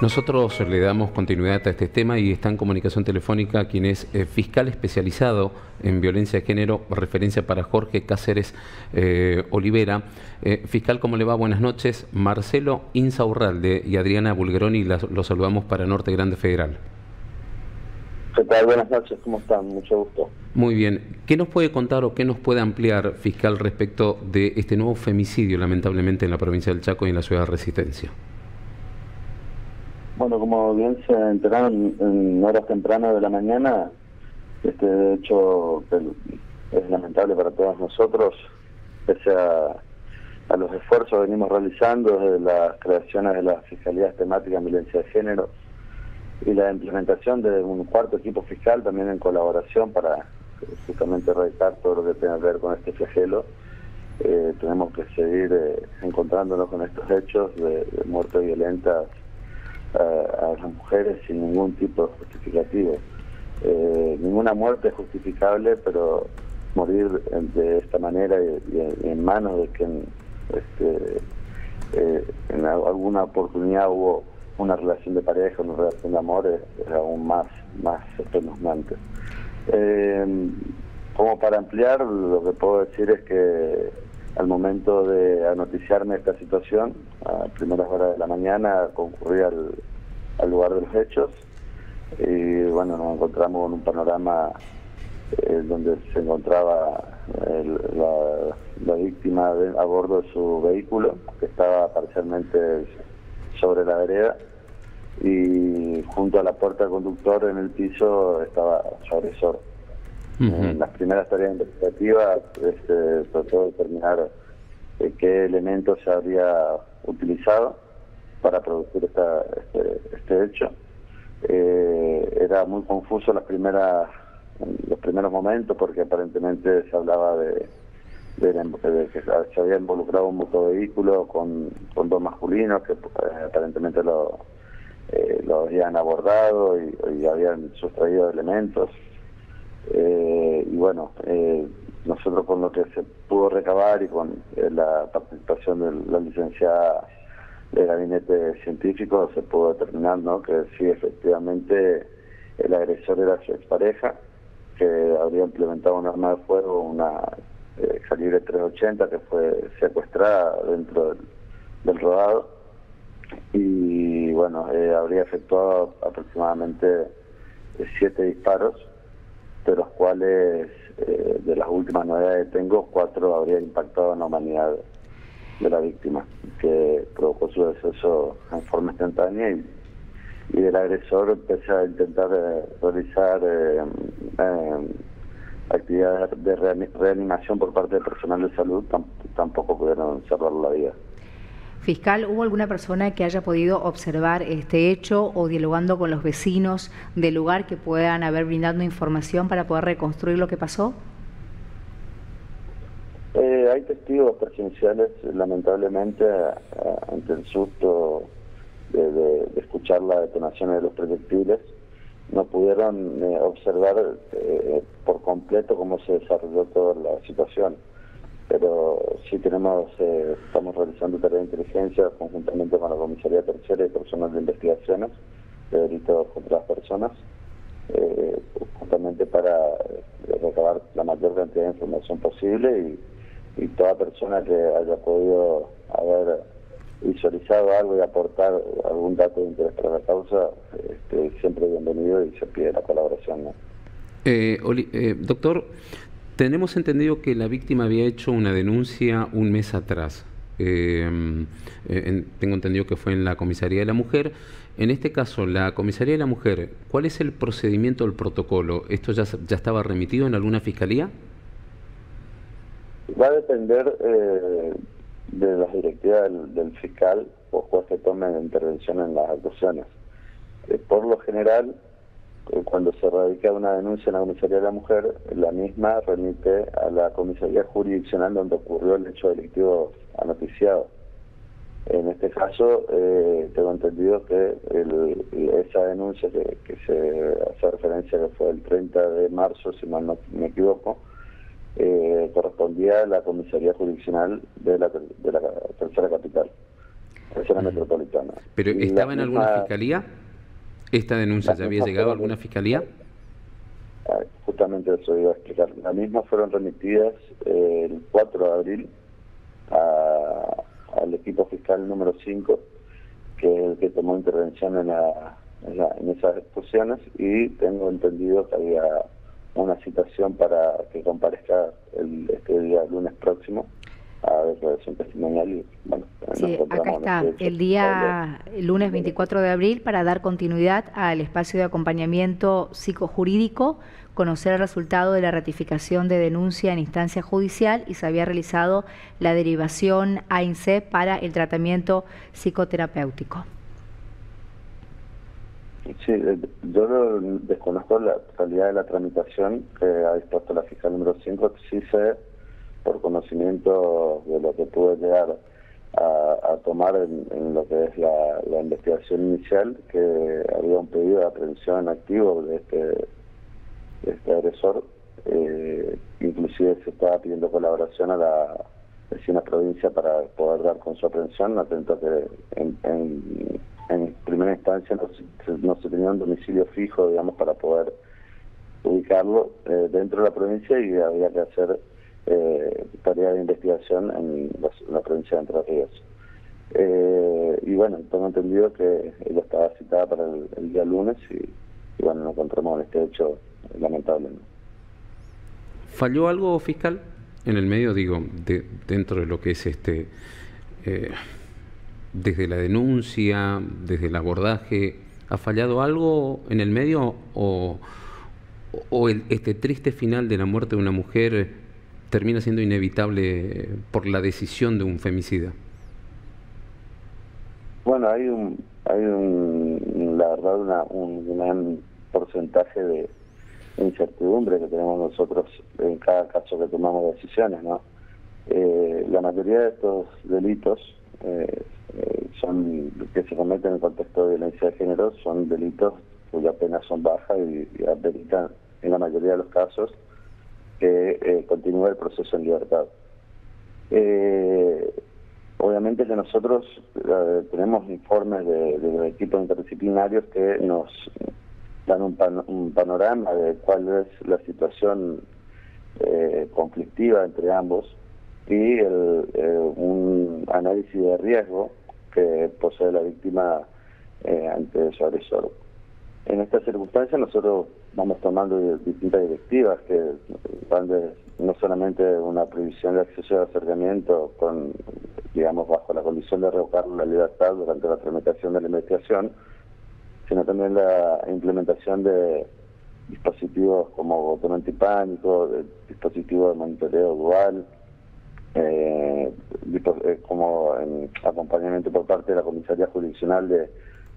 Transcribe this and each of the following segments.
Nosotros le damos continuidad a este tema y está en comunicación telefónica quien es eh, fiscal especializado en violencia de género, referencia para Jorge Cáceres eh, Olivera. Eh, fiscal, ¿cómo le va? Buenas noches. Marcelo Insaurralde y Adriana Bulgeroni, los saludamos para Norte Grande Federal. ¿Qué tal? Buenas noches, ¿cómo están? Mucho gusto. Muy bien. ¿Qué nos puede contar o qué nos puede ampliar, fiscal, respecto de este nuevo femicidio, lamentablemente, en la provincia del Chaco y en la ciudad de Resistencia? Bueno, como bien se enteraron en horas tempranas de la mañana, este hecho es lamentable para todos nosotros, pese a, los esfuerzos que venimos realizando desde las creaciones de las fiscalías temáticas en violencia de género y la implementación de un cuarto equipo fiscal también en colaboración para justamente erradicar todo lo que tenga que ver con este flagelo. Eh, tenemos que seguir eh, encontrándonos con estos hechos de, de muertes violentas a, las mujeres sin ningún tipo de justificativo. Eh, ninguna muerte es justificable, pero morir de esta manera y, en manos de quien este, eh, en alguna oportunidad hubo una relación de pareja, una relación de amor, es, aún más, más espeluznante. Eh, como para ampliar, lo que puedo decir es que al momento de anoticiarme esta situación, a primeras horas de la mañana concurrí al, lugar de los hechos y bueno, nos encontramos en un panorama eh, donde se encontraba la, víctima a bordo de su vehículo, que estaba parcialmente sobre la vereda y junto a la puerta del conductor en el piso estaba su agresor. En las primeras tareas investigativas este, trató de determinar eh, qué elementos se habría utilizado para producir esta, este, este hecho. Eh, era muy confuso las primeras, los primeros momentos porque aparentemente se hablaba de, que se había involucrado un motovehículo con, con dos masculinos que eh, aparentemente lo, lo habían abordado y, y habían sustraído elementos. Eh, y bueno, eh, nosotros con lo que se pudo recabar y con eh, la participación de la licenciada del gabinete científico se pudo determinar ¿no? que sí, efectivamente el agresor era su expareja, que habría implementado un arma de fuego, una calibre 380 que fue secuestrada dentro del, rodado y bueno, habría efectuado aproximadamente siete disparos de los cuales eh, de las últimas novedades que tengo, cuatro habrían impactado en la humanidad de la víctima, que provocó su deceso en forma instantánea y, y el agresor empezó a intentar eh, realizar eh, actividades de reanimación por parte del personal de salud, tampoco pudieron salvar la vida. Fiscal, ¿hubo alguna persona que haya podido observar este hecho o dialogando con los vecinos del lugar que puedan haber brindado información para poder reconstruir lo que pasó? Hay testigos presenciales, lamentablemente, ante el susto de, escuchar la detonación de los proyectiles. No pudieron eh, observar eh, por completo cómo se desarrolló toda la situación pero sí tenemos, eh, estamos realizando tareas de inteligencia conjuntamente con la Comisaría Tercera y personas de investigaciones de delitos contra las personas, eh, justamente para recabar la mayor cantidad de información posible y, y toda persona que haya podido haber visualizado algo y aportar algún dato de interés para la causa, este, siempre bienvenido y se pide la colaboración. doctor, tenemos entendido que la víctima había hecho una denuncia un mes atrás. Eh, eh, tengo entendido que fue en la comisaría de la mujer. En este caso, la comisaría de la mujer, ¿cuál es el procedimiento, el protocolo? ¿Esto ya, ya estaba remitido en alguna fiscalía? Va a depender eh, de las directivas del, fiscal o juez que tome intervención en las actuaciones. por lo general, cuando se radica una denuncia en la comisaría de la mujer, la misma remite a la comisaría jurisdiccional donde ocurrió el hecho delictivo anoticiado. En este caso, eh, tengo entendido que esa denuncia que, se hace referencia que fue el 30 de marzo, si mal no me equivoco, eh, correspondía a la comisaría jurisdiccional de la, de la tercera capital. zona metropolitana. ¿Pero estaba en alguna fiscalía? ¿Esta denuncia ya había llegado a alguna fiscalía? Ah, justamente eso iba a explicar. Las mismas fueron remitidas eh, el 4 de abril al equipo fiscal número 5, que es el que tomó intervención en, en, esas exposiciones, y tengo entendido que había una citación para que comparezca el, este día lunes próximo a declaración testimonial y bueno, sí, acá está, el día el lunes 24 de abril para dar continuidad al espacio de acompañamiento psicojurídico, conocer el resultado de la ratificación de denuncia en instancia judicial y se había realizado la derivación a INSEP para el tratamiento psicoterapéutico. Sí, yo desconozco la totalidad de la tramitación que ha dispuesto la fiscal número 5, sí sé por conocimiento de lo que pude llegar a, tomar en, lo que es la, investigación inicial, que había un pedido de aprehensión activo de este, este agresor, eh, inclusive se estaba pidiendo colaboración a la vecina provincia para poder dar con su aprehensión, atento que en, en, primera instancia no se, tenía un domicilio fijo, digamos, para poder ubicarlo eh, dentro de la provincia y había que hacer eh, tarea de investigación en la, provincia de Entre Ríos. Eh, y bueno, tengo entendido que ella estaba citada para el, día lunes y, bueno, nos encontramos en este hecho lamentable. ¿Falló algo fiscal en el medio, digo, de, dentro de lo que es este, eh, desde la denuncia, desde el abordaje, ¿ha fallado algo en el medio o, o el, este triste final de la muerte de una mujer termina siendo inevitable por la decisión de un femicida? Bueno, hay un, hay un, la verdad, un gran porcentaje de incertidumbre que tenemos nosotros en cada caso que tomamos decisiones, ¿no? Eh, la mayoría de estos delitos eh, eh, son que se cometen en el contexto de violencia de género son delitos cuya pena son bajas y, y en la mayoría de los casos que eh, continúe el proceso en libertad. Eh, obviamente que nosotros eh, tenemos informes de, los equipos interdisciplinarios que nos dan un, panorama de cuál es la situación conflictiva entre ambos y un análisis de riesgo que posee la víctima ante su agresor. En esta circunstancia nosotros vamos tomando distintas directivas que van de no solamente una prohibición de acceso y acercamiento con, digamos, bajo la condición de revocar la libertad durante la tramitación de la investigación, sino también la implementación de dispositivos como botón antipánico, dispositivos de monitoreo dual, eh, como en acompañamiento por parte de la Comisaría Jurisdiccional de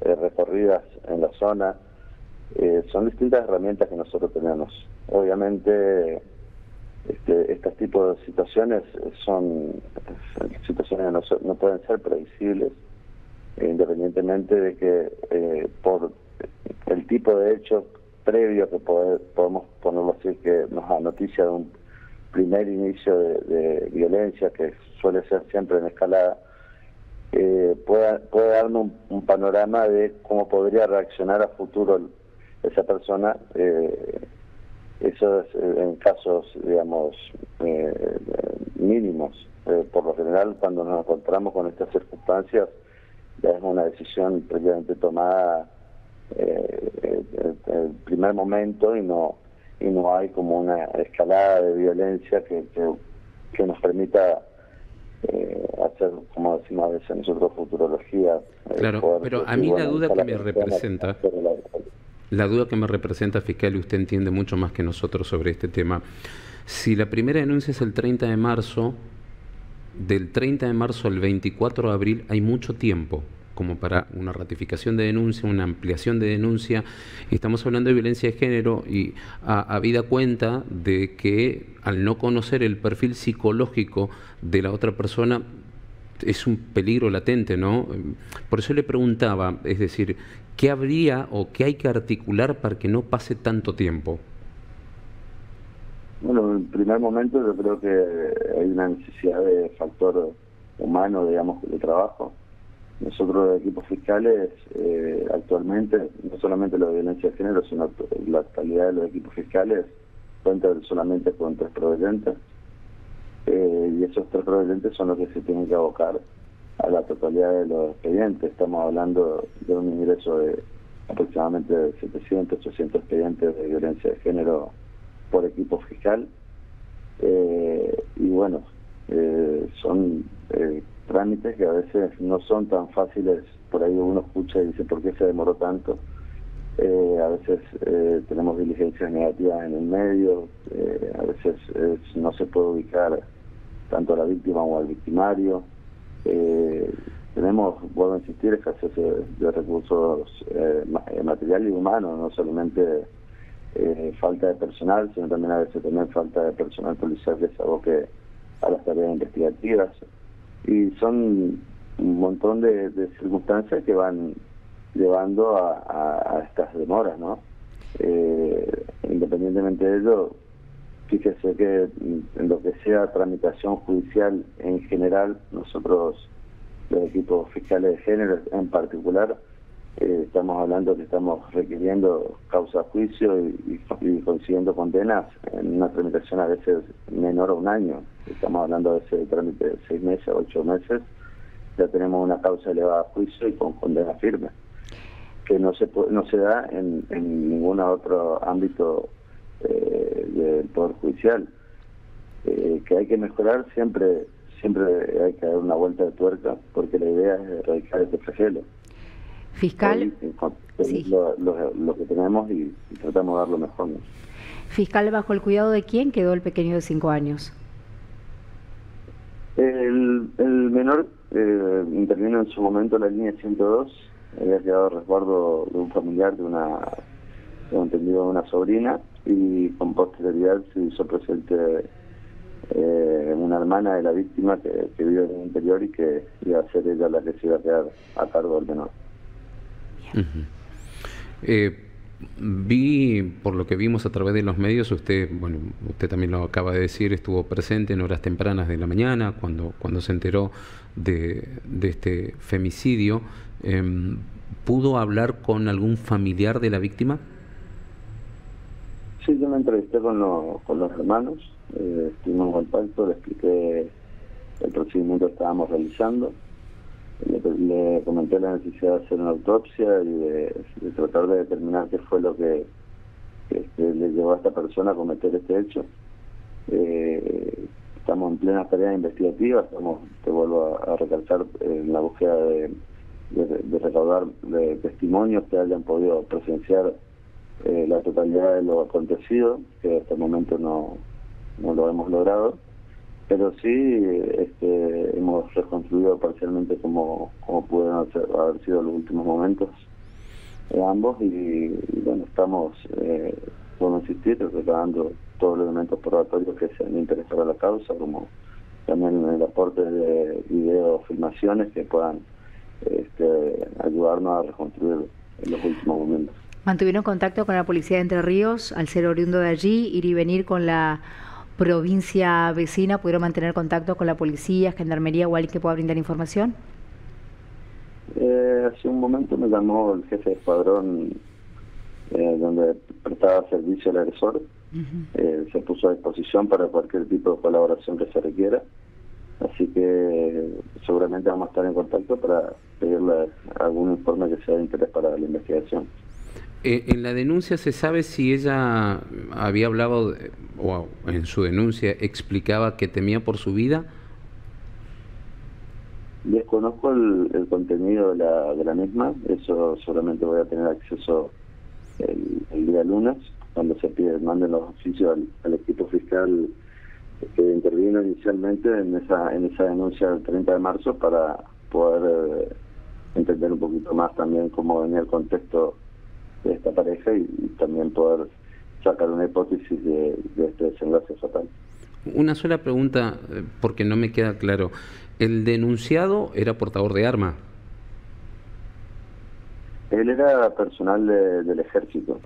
eh, recorridas en la zona, eh, son distintas herramientas que nosotros tenemos. Obviamente, este, estos tipos de situaciones son situaciones que no, pueden ser previsibles, independientemente de que eh, por el tipo de hecho previo que podemos ponerlo así, que nos da noticia de un primer inicio de, violencia que suele ser siempre en escalada, eh, puede, darnos un, panorama de cómo podría reaccionar a futuro esa persona, eh, eso es eh, en casos, digamos, eh, mínimos. Eh, por lo general, cuando nos encontramos con estas circunstancias, ya es una decisión previamente tomada en el primer momento y no y no hay como una escalada de violencia que, que, nos permita hacer, como decimos a veces nosotros, futurología. claro, pero a mí la duda que me representa la duda que me representa fiscal, y usted entiende mucho más que nosotros sobre este tema, si la primera denuncia es el 30 de marzo, del 30 de marzo al 24 de abril hay mucho tiempo como para una ratificación de denuncia, una ampliación de denuncia. Estamos hablando de violencia de género y habida cuenta de que al no conocer el perfil psicológico de la otra persona, es un peligro latente, ¿no? Por eso le preguntaba, es decir, ¿qué habría o qué hay que articular para que no pase tanto tiempo? Bueno, en primer momento yo creo que hay una necesidad de factor humano, digamos, de trabajo. Nosotros los equipos fiscales eh, actualmente, no solamente la violencia de género, sino la totalidad de los equipos fiscales cuentan solamente con tres provenientes eh, y esos tres provenientes son los que se tienen que abocar a la totalidad de los expedientes. Estamos hablando de un ingreso de aproximadamente 700, 800 expedientes de violencia de género por equipo fiscal. Eh, y bueno, son trámites que a veces no son tan fáciles, por ahí uno escucha y dice, ¿por qué se demoró tanto? Eh, a veces eh, tenemos diligencias negativas en el medio, eh, a veces no se puede ubicar tanto a la víctima como al victimario. tenemos, vuelvo a insistir, escasez de, recursos materiales y humanos, no solamente falta de personal, sino también a veces también falta de personal policial que se aboque a las tareas investigativas y son un montón de, circunstancias que van llevando a, estas demoras, ¿no? Eh, independientemente de ello, fíjese que en lo que sea tramitación judicial en general, nosotros, los equipos fiscales de género en particular, eh, estamos hablando que estamos requiriendo causa juicio y, consiguiendo condenas en una tramitación a veces menor a un año. Estamos hablando de ese trámite de seis meses, ocho meses. Ya tenemos una causa elevada a juicio y con condena firme, que no se no se da en, ningún otro ámbito eh, del poder judicial. Eh, que hay que mejorar siempre siempre hay que dar una vuelta de tuerca porque la idea es erradicar este flagelo. Fiscal. lo, que tenemos y, tratamos de dar lo mejor. Fiscal, ¿bajo el cuidado de quién quedó el pequeño de cinco años? El, menor eh, intervino en su momento en la línea 102, había quedado resguardo de un familiar, de una, tengo entendido, de una sobrina, y con posterioridad se hizo presente eh, una hermana de la víctima que, que vive en el interior y que iba a ser ella la que se iba a quedar a cargo del menor. Eh, vi, por lo que vimos a través de los medios, usted, bueno, usted también lo acaba de decir, estuvo presente en horas tempranas de la mañana cuando, cuando se enteró de, este femicidio. Em, ¿Pudo hablar con algún familiar de la víctima? Sí, yo me entrevisté con, con los hermanos, eh, estuvimos en contacto, le expliqué el procedimiento que estábamos realizando le, comenté la necesidad de hacer una autopsia y de, tratar de determinar qué fue lo que, le llevó a esta persona a cometer este hecho. Eh, estamos en plena tarea investigativa, estamos, te vuelvo a, recalcar, en la búsqueda de, recaudar testimonios que hayan podido presenciar eh, la totalidad de lo acontecido, que hasta el momento no, no lo hemos logrado pero sí este, hemos reconstruido parcialmente como, como pudieron haber sido los últimos momentos de ambos y, bueno, estamos, eh, a insistir, recabando todos los elementos probatorios que se han interesado a la causa, como también el aporte de video filmaciones que puedan este, ayudarnos a reconstruir en los últimos momentos. ¿Mantuvieron contacto con la policía de Entre Ríos al ser oriundo de allí, ir y venir con la provincia vecina pudieron mantener contacto con la policía, gendarmería o alguien que pueda brindar información? Eh, hace un momento me llamó el jefe de escuadrón eh, donde prestaba servicio al agresor. Eh, se puso a disposición para cualquier tipo de colaboración que se requiera. Así que seguramente vamos a estar en contacto para pedirle algún informe que sea de interés para la investigación. Eh, en la denuncia se sabe si ella había hablado, o en su denuncia explicaba que temía por su vida. Desconozco el, contenido de la, de la, misma, eso solamente voy a tener acceso el, día lunes, cuando se pide, manden los oficios al, equipo fiscal que intervino inicialmente en esa, en esa denuncia del 30 de marzo para poder eh, entender un poquito más también cómo venía el contexto de esta pareja y, también poder sacar una hipótesis de, este desenlace fatal. Una sola pregunta, eh, porque no me queda claro. ¿El denunciado era portador de arma? Él era personal del ejército.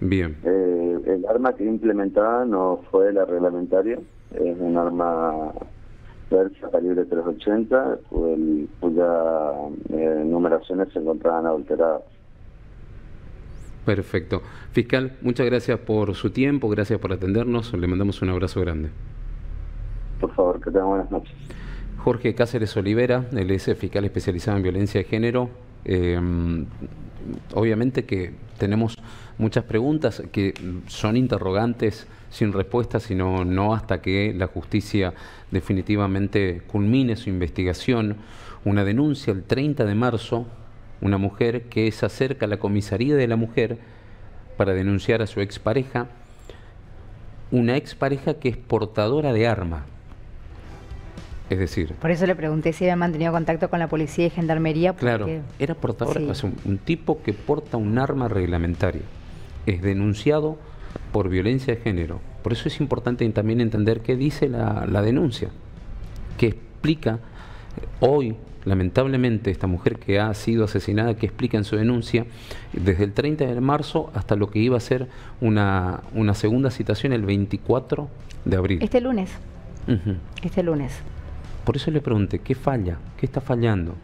Bien. Eh, el arma que implementaba no fue la reglamentaria, es un arma Versa calibre 380, cuya eh, numeraciones se encontraban adulteradas. Perfecto. Fiscal, muchas gracias por su tiempo, gracias por atendernos, le mandamos un abrazo grande. Por favor, que tengan buenas noches. Jorge Cáceres Olivera, él es fiscal especializado en violencia de género. Em, obviamente que tenemos muchas preguntas que son interrogantes sin respuesta, sino no hasta que la justicia definitivamente culmine su investigación. Una denuncia el 30 de marzo, una mujer que se acerca a la comisaría de la mujer para denunciar a su expareja, una expareja que es portadora de arma. Es decir... Por eso le pregunté si había mantenido contacto con la policía y gendarmería. Claro, era portador, un, tipo que porta un arma reglamentaria. Es denunciado por violencia de género. Por eso es importante también entender qué dice la, la denuncia, que explica hoy lamentablemente esta mujer que ha sido asesinada, que explica en su denuncia, desde el 30 de marzo hasta lo que iba a ser una, una segunda citación el 24 de abril. Este lunes. Este lunes. Por eso le pregunté, ¿qué falla? ¿Qué está fallando?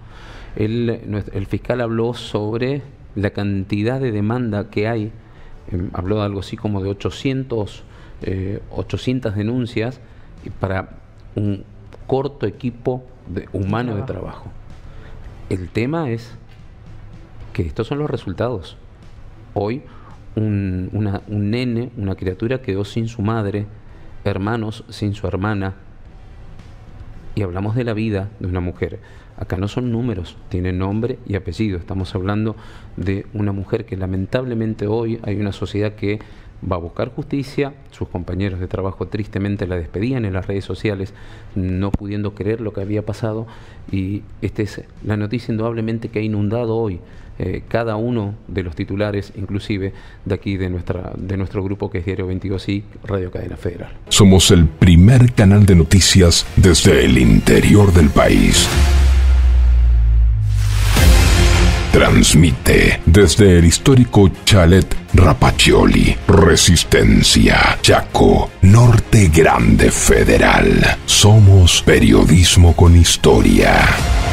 El, el fiscal habló sobre la cantidad de demanda que hay, em, habló de algo así como de 800, 800 eh, denuncias para un corto equipo de, humano de trabajo. El tema es que estos son los resultados. Hoy un, un nene, una criatura quedó sin su madre, hermanos sin su hermana, y hablamos de la vida de una mujer. Acá no son números, tiene nombre y apellido. Estamos hablando de una mujer que lamentablemente hoy hay una sociedad que va a buscar justicia, sus compañeros de trabajo tristemente la despedían en las redes sociales, no pudiendo creer lo que había pasado, y esta es la noticia indudablemente que ha inundado hoy eh, cada uno de los titulares, inclusive de aquí de, nuestra, de nuestro grupo que es Diario 22 y Radio Cadena Federal. Somos el primer canal de noticias desde el interior del país. Transmite desde el histórico Chalet Rapacioli, Resistencia, Chaco, Norte Grande Federal. Somos periodismo con historia.